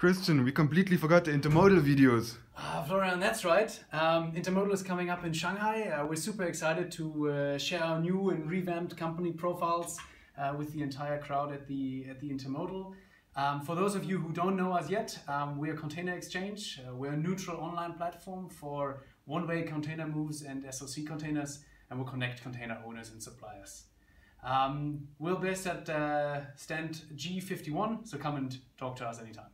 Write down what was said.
Christian, we completely forgot the intermodal videos. Uh, Florian, that's right. Um, Intermodal is coming up in Shanghai. Uh, we're super excited to uh, share our new and revamped company profiles uh, with the entire crowd at the at the Intermodal. Um, for those of you who don't know us yet, um, we're Container xChange. Uh, we're a neutral online platform for one-way container moves and SOC containers, and we'll connect container owners and suppliers. Um, we're based at uh, stand G51, so come and talk to us anytime.